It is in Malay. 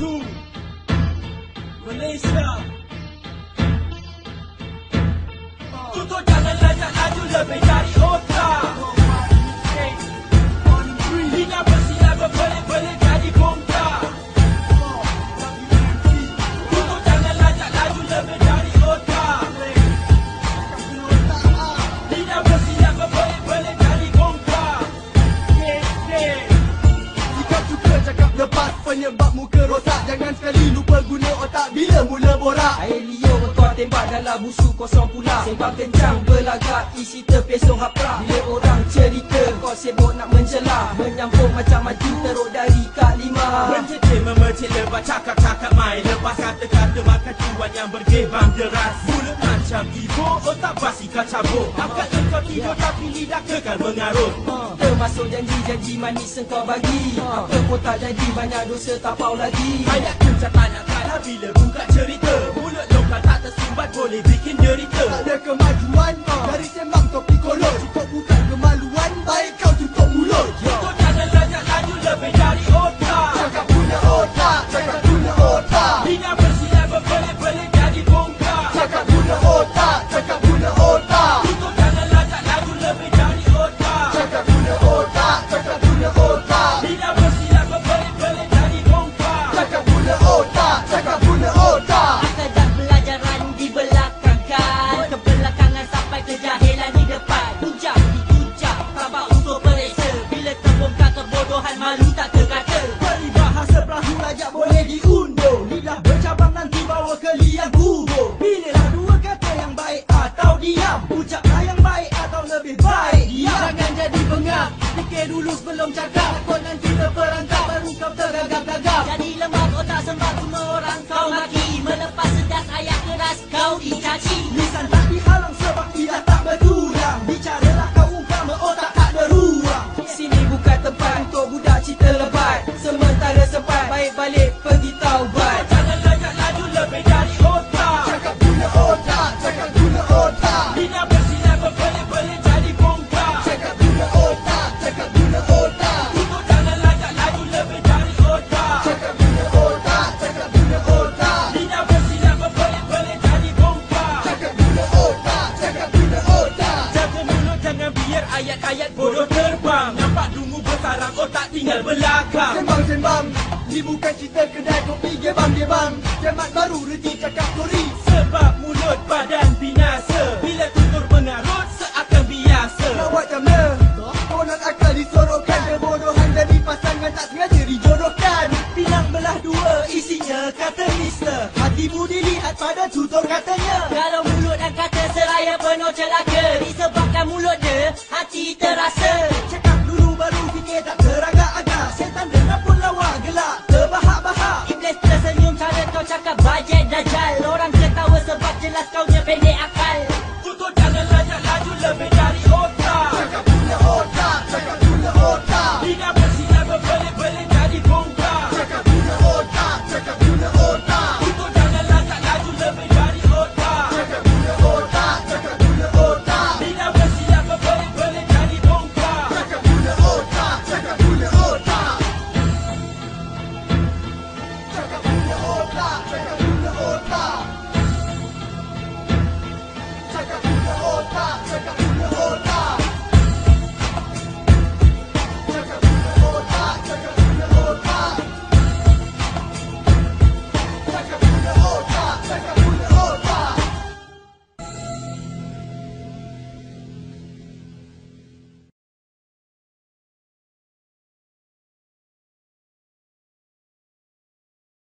Cancun, Malaysia. Oh. Penyebab muka rosak. Jangan sekali lupa guna otak bila mula borak. Air liur kau tembak dalam busuk kosong pula. Sembang kencang berlagak isi terpesong haprak. Bila orang cerita kau sibuk nak menjelah. Menyambung macam maju teruk dari kak Mencecil memecil lepas cakap-cakap main. Lepas kata-kata makan tuan yang bergebam deras. Mulut macam ibu, otak basi kacabuk Angkat engkau tidur tapi lidah kekal mengarut. Termasuk janji-janji manis engkau bagi. Apa pun tak jadi banyak dosa tak pau lagi. Ayat kencang tak nak kalah bila buka cerita. Mulut lokal tak tersumbat boleh bikin derita Tak ada kemajuan Dari kubur Pilihlah dua kata yang baik atau diam. Ucaplah yang baik atau lebih baik. Diam. Jangan jadi bengap Fikir dulu sebelum cakap. Takut nanti terperangkap. Baru kau tergagap-gagap. Jadi lembab otak sembah semua orang. Kau maki. Melepas sedas ayat keras. Kau dicaci. Lisan tak dihalang sebab ia tak bertulang Bicaralah kau umpama otak tak ada ruang Sini bukan tempat untuk budak cerita lebat. Sementara sempat baik balik pergi taubat ayat-ayat bodoh terbang. Nampak dungu bersarang otak tinggal belakang. Sembang-sembang Ni bukan cerita kedai kopi gebang-gebang. Jamat baru reti cakap story Sebab mulut badan binasa. Bila tutur mengarut seakan biasa. Nak buat macam mana? Konon akal disorokkan. Kebodohan jadi pasangan tak sengaja dijodohkan. Pinang belah dua isinya kata mister. Hatimu dilihat pada tutur katanya. Kalau mulut dan kata seraya penuh celaka Di consideração.